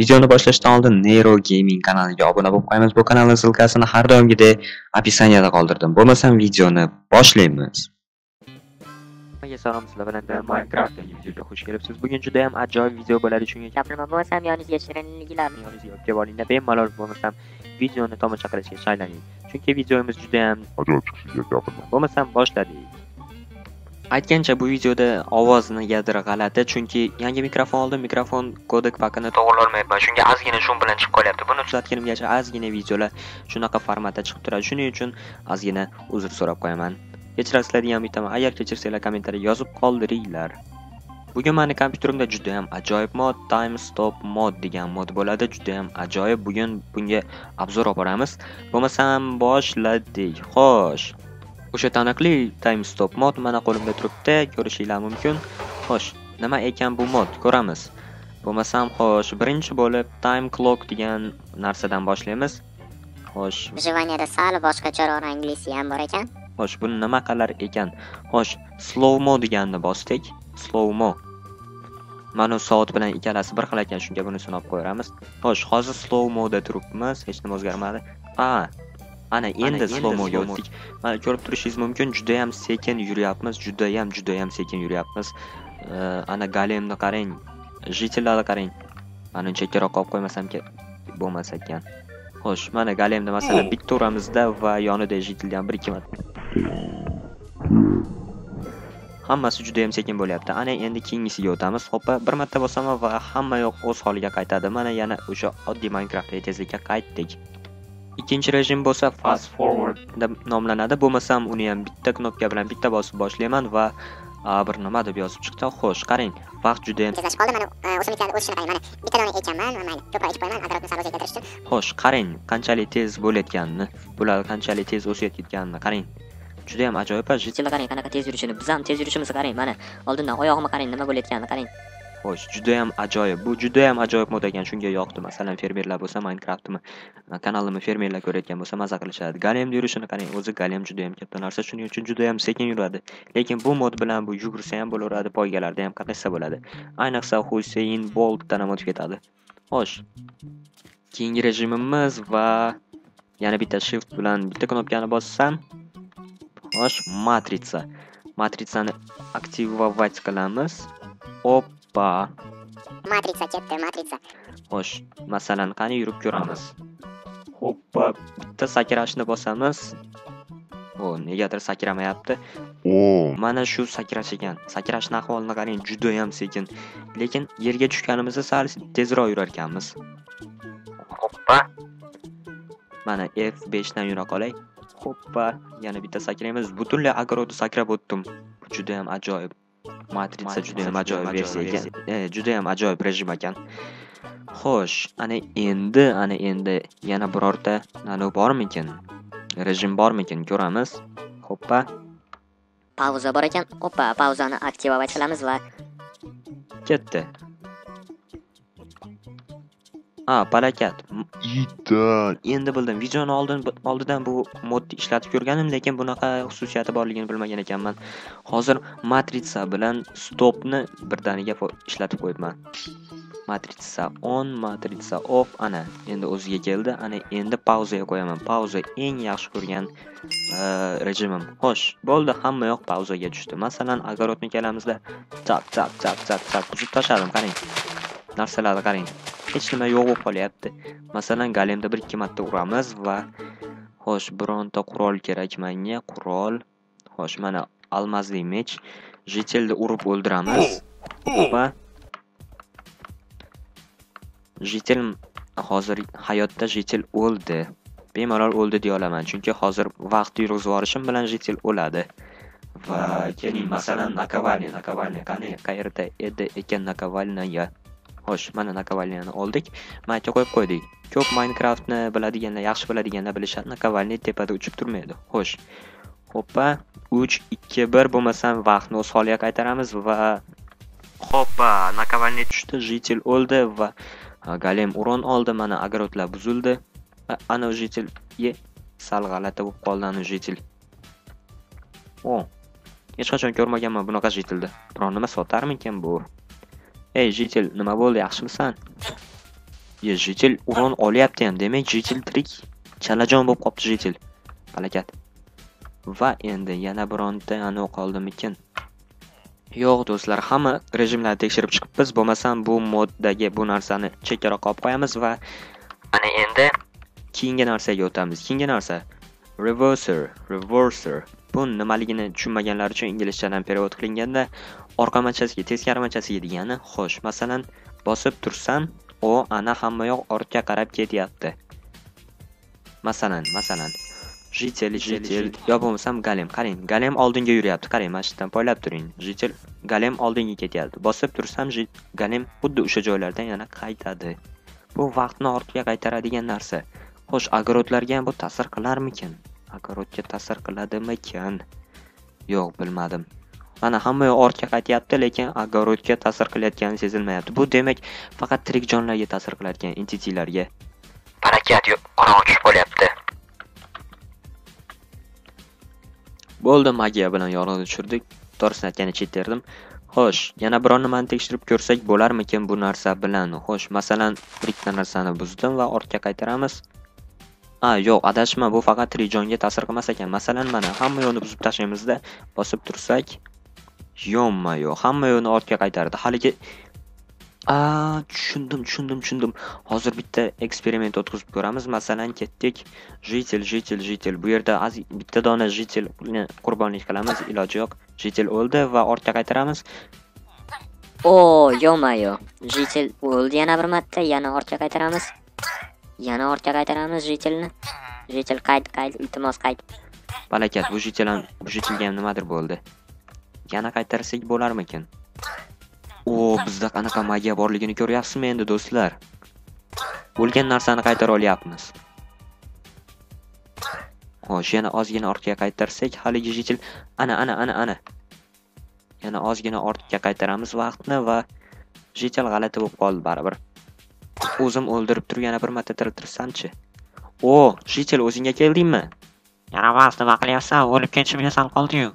Videoni boshlashdan oldin Nero Gaming kanaliga obuna bo'lib qo'yamiz. Bu kanalning ссылкасini har doimgidek описаниеda qoldirdim. Bo'lmasam videoni boshlaymiz. Hammaga salom sizlar bilan Minecraft videoga xush kelibsiz. Bugun juda ham ajoyib video bo'ladi, chunki gapirma bo'lmasam yoningizga shirinliklar yoningizga yopib olinglar. Bemalol bo'lmasam videoni tomosha qilishga shaylaning. Chunki videomiz juda ham ajoyib chiqishiga gapirma bo'lmasam boshladik. Aytgancha bu videoda ovoz negadir g'alati, chunki yangi mikrofon oldim, mikrofon kodek pakini to'g'irlolmayapman Shunga ozgina shum bilan chiqib qolyapti. Buni tuzatganimgacha ozgina videolar shunaqa formatda chiqib turadi. Shuning uchun ozgina uzr so'rab qo'yaman. Kechirasizlar degan bittaman. Agar kechirsanglar kommentariyga yozib qoldiringlar. Bugun mani kompyuterimda juda ham ajoyib mod Time Stop mod degan mod bo'ladi. Juda ham ajoyib. Bugun bunga obzor olib boramiz. Bo'lmasam boshladik. Xo'sh. O'sha taniqli Time Stop mod mana qo'limda turibdi, ko'rishinglar mumkin. Xo'sh, nima ekan bu mod? Ko'ramiz. Bo'lmasam xo'sh, birinchi bo'lib Time Clock degan narsadan boshlaymiz. Xo'sh, Jivaniyada sal boshqacharoq anglisi ham bor ekan. Xo'sh, buni nima qilar ekan? Xo'sh, slow mo deganni bosdik. Slow mo. Mana soat bilan ikkalasi bir xil ekan, shunga buni sinab qo'yamiz. Xo'sh, hozir slow moda turibmiz, hech nima o'zgarmadi. A, ana endi slow moga o'tdik. Mana ko'rib turishingiz mumkin, juda ham sekin yuryapmiz, juda ham juda ham sekin yuryapmiz. Ana galemni qarang, jitillarni qarang. Mana chekkaroq olib qo'ymasam bo'lmas ekan. Xo'sh, mana galemni masalan bitta uramizda va yonida jitilgan bir ikki marta. Hammasi juda ham sekin bo'lyapti. Ana endi keyingisiga o'tamiz. Hoppa, bir marta bosaman va hamma yoq o'z holiga qaytadi. Mana yana o'sha oddiy Minecraftdagi tezlikka qaytdik. Ikkinchi rejim bo'lsa fast forward deb nomlanadi. Bo'lmasam uni ham bitta knopka bilan bitta bosib boshlayman va bir nima deb yozib chiqdi. Xo'sh, qarang, vaqt juda ham Tezlashib qoldi. Mana o'simliklarni o'sishini qarang. Mana bitta dona ekanman, mayli. Ko'proq ichib qo'yaman, atrofni sarg'ayib keltirish uchun. Xo'sh, qarang, qanchalik tez bo'layotganini, bular qanchalik tez o'sayotganini qarang. Juda ham ajoyib, Jichilni qarang, qanaqa tez yurishini. Biz ham tez yurishimizni qarang, mana. Oldindan oyog'imni qarang, nima bo'layotganini qarang. Xo'sh, juda ham ajoyib. Bu juda ham ajoyib mod ekan. Shunga yoqdi. Masalan, fermerlar bo'lsa, Minecraftni kanalimni fermerlar ko'rayotgan bo'lsa, maza qilishadi. Galemni yurishini qarang. O'zi galem juda ham katta narsa, shuning uchun juda ham sekin yuradi. Lekin bu mod bilan bu yugursa ham bo'laveradi, poygalarda ham qatnashsa bo'ladi. Ayniqsa Huseyn Boltdan ham o'tib ketadi. Xo'sh. Keyingi rejimimiz va yana bitta shift bilan bitta knopkani bossam, xo'sh, matritsa Matritsani aktivovat qilamiz. Oppa. Matrica ketdi, matrica. Xo'sh, masalan, qani yurib ko'ramiz. Hoppa, bitta sakrashni bosamiz. O, negadir sakramayapti. o Mana shu sakrash ekan. Sakrashni ahvolini qarang, juda ham sekin. Lekin yerga tushganimizda sal tezroq yurar ekanmiz. Hoppa. Mana F5 dan yura qolay. Hoppa, yana bitta sakraymiz. Butunlay огородni sakrab o'tdim. Bu juda ham ajoyib. Matrica juda ham ajoyib versiya ekan. Juda ham ajoyib rejim ekan. Xo'sh, ana endi, ana endi yana birorta nano bormikin? Rejim bormikin ko'ramiz. Hoppa. Pauza bor ekan. Oppa, pauzani aktivovat qilamiz va Ketdi. Ha, barakat. ital Endi bildim. Videoni oldin oldidan bu modni ishlatib ko'rganim, lekin bunaqa xususiyati borligini bilmagan ekanman. Hozir matrica bilan stopni birdaniga ishlatib qo'yibman. Matrica on, matrica off. Ana, endi o'ziga keldi. Ana endi pauzaga qo'yaman. Pauza eng yaxshi ko'rgan rejimim. Xo'sh, bo'ldi, hamma yoq pauzaga tushdi. Masalan, огородni kelamizda tak tak tak tak tak buzib tashladim, qarang. Narsalarni qarang. Hech nima yo'q bo'lib qolyapti. Masalan, galemda bir ikki marta uramiz va xo'sh, bironta qurol kerak menga, qurol. Xo'sh, mana almazli mech. Jitelni urib o'ldiramiz. Va Jitel hozir hayotda Jitel o'ldi. Bemalol o'ldi deya olaman, chunki hozir vaqt yurg'izib yuborishim bilan Jitel o'ladi. Va keling, masalan, Nakavalni, Nakavalni qani qayerda edi ekan Nakavalniga? Xo'sh, mana nakovalniyani oldik. Mayka qo'yib qo'ydik. Ko'p Minecraftni biladiganlar, yaxshi biladiganlar bilishadi, nakovalniy tepada uchib turmaydi. Xo'sh. Hoppa, 3 2 1 bo'lmasam vaqtni o'z holiga qaytaramiz va hoppa, nakovalniy tushdi, Jitel o'ldi va Galem uron oldi, mana огородlar buzildi. Ana jitel ye, sal g'alati bo'lib qoldi ana jitil. O, hech qachon ko'rmaganman bunaqa jitilni. biror nima sotarmikan bu? Ey, jitil, nima bo'ldi, yaxshimisan? ye jitil uron olyapti ham demak jitil tirik chalajon bo'lib qolibdi jitil harakat. Va endi yana bironta anavi qoldimikin? Yo'q do'stlar hamma rejimlarni tekshirib chiqibmiz bo'lmasam bu moddagi bu narsani chekkaroqqa olib qo'yamiz va ana endi keyingi narsaga o'tamiz. Keyingi narsa. Reverser reverser. Bu nimaligini tushunmaganlar uchun inglizchadan perevod qilinganda orqa machasiga teskari machasiga degani xo'sh. Masalan bosib tursam u ana hamma yoq ortga qarab ketyapti. Masalan masalan jitel jitel yo bo'lmasam galem qarang galem oldinga yuryapti qarang mana shu yerdan poylab turing. Jitel galem oldinga ketyapti. Bosib tursam galem xuddi o'sha joylardan yana qaytadi. Bu vaqtni ortga qaytaradigan narsa. Xo'sh ham bu ta'sir qilarmikin огородga ta'sir qiladimikin yo'q bilmadim. Mana hamma yoq ortga qaytyapti lekin огородga ta'sir qilayotgani sezilmayapti. Bu demak faqat tirik jonlarga ta'sir qiladigan entitilarga barakat yo'q qorong'i tushib qolyapti. Bo'ldi magiya bilan yorug'ni tushirdik. To'g'risini aytganda cheterdim xo'sh yana biron nimani tekshirib ko'rsak bo'larmikin bu narsa bilan? Xo'sh masalan bitta narsani buzdim va ortga qaytaramiz a yo'q adashma bu faqat trijonga ta'sir qilmas ekan. Masalan mana hamma yo'lni buzib tashlaymizda bosib tursak yomma yo'q hamma yo'lni ortga qaytardi. Haligi a tushundim tushundim tushundim. Hozir bitta eksperiment o'tkazib ko'ramiz. Masalan ketdik jitel jitel jitel bu yerda bitta dona jitelni qurbonlik qilamiz iloji yo'q. Jitel o'ldi va ortga qaytaramiz. O yo'mayo jitel o'ldi yana bir marta yana ortga qaytaramiz. Yana ortga qaytaramiz jitelni jitel qayt qayt iltimos qayt. Balakat bu jitel ham bu jitelga ham nimadir bo'ldi. Yana qaytarsak bo'larmikin? O bizda qanaqa magiya borligini ko'ryapsizmi endi do'stlar? O'lgan narsani qaytara olyapmiz. Xo'sh yana ozgina ortga qaytarsak haligi jitel ana ana ana ana. Yana ozgina ortga qaytaramiz vaqtni va jitel g'alati bo'lib qoldi baribir. O'zim o'ldirib turib yana bir marta tiriltirsamchi o jitel o'zingga keldingmi? Yaramas nima qilyapsan? O'lib ketishimga sal qoldiyu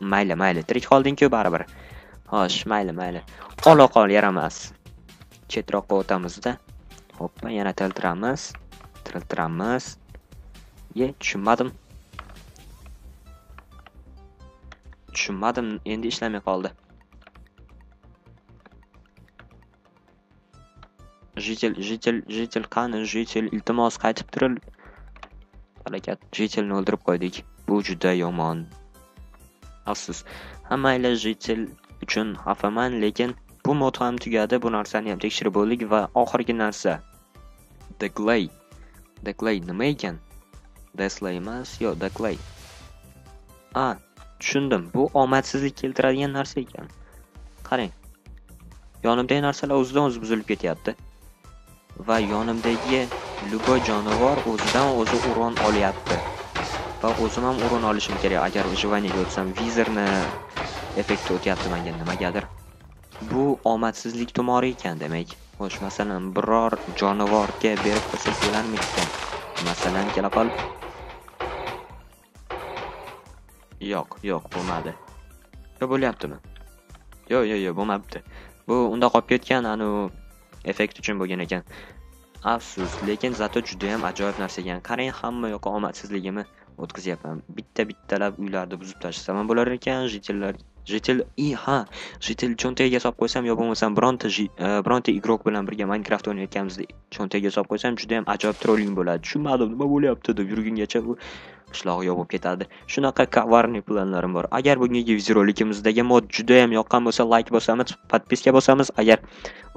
mayli mayli tirik qolding-ku baribir. Xo'sh mayli mayli. Ola qol yaramas. Chetroqqa o'tamizda. Hoppa yana tiriltiramiz tiriltiramiz ye tushunmadim. Tushunmadim endi ishlamay qoldi jitel jitel jitel qani jitel iltimos qaytib turil harakat jitelni o'ldirib qo'ydik bu juda yomon afsus ha mayli jitel uchun xafaman lekin bu mod ham tugadi bu narsani ham tekshirib bo'ldik va oxirgi narsa the clay the clay nima ekan deslay emas yo the clay a tushundim bu omadsizlik keltiradigan narsa ekan qarang yonimdagi narsalar o'zidan o'zi buzilib ketyapti va yonimdagi любой jonivor o'zidan o'zi uron olyapti. Va o'zim ham uron olishim kerak. Agar выживаниеga o'tsam vizorni effekti o'tyapti menga nimagadir. Bu omadsizlik tumori ekan demak. Xo'sh masalan biror jonivorga berib qo'ysak bo'larmikan masalan kelaqol yo'q yo'q bo'lmadi. Yo bo'lyaptimi? Yo'q yo'q yo'q bo'lmabdi. Bu unda qolib ketgan anavi effekt uchun bo'lgan ekan. Afsus lekin zato judayam ajoyib narsa ekan qarang hamma yoqqa omadsizligimni o'tkazyapman. Bitta bittalab uylarni buzib tashlasam ham bo'lar ekan. Jitellar jitel i ha jitel cho'ntagiga solib qo'ysam yo bo'lmasam bironta e, bironta igrok bilan birga minecraft o'ynayotganimizda cho'ntagiga solib qo'ysam juda yam ajoyib trolling bo'ladi. Tushunmadim nima bo'lyapti deb yurgungacha u qishlog'i yopib ketadi. Shunaqa коварный planlarim bor. Agar bugungi videorolikimizdagi mod judayam yoqqan bo'lsa layk bosamiz podpiska bosamiz. Agar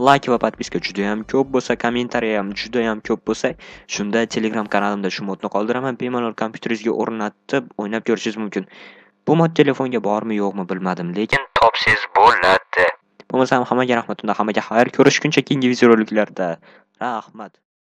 layk va podpiska judayam ko'p bo'lsa kommentariy ham judayam ko'p bo'lsa shunda telegram kanalimda shu modni qoldiraman. Bemalol kompyuteringizga o'rnatib o'ynab ko'rishingiz mumkin. Bu mod telefonga bormi yo'qmi bilmadim lekin topsangiz bo'ladi. Bo'lmasam hammaga rahmat. Unda hammaga xayr. Ko'rishguncha keyingi videoroliklarda rahmat.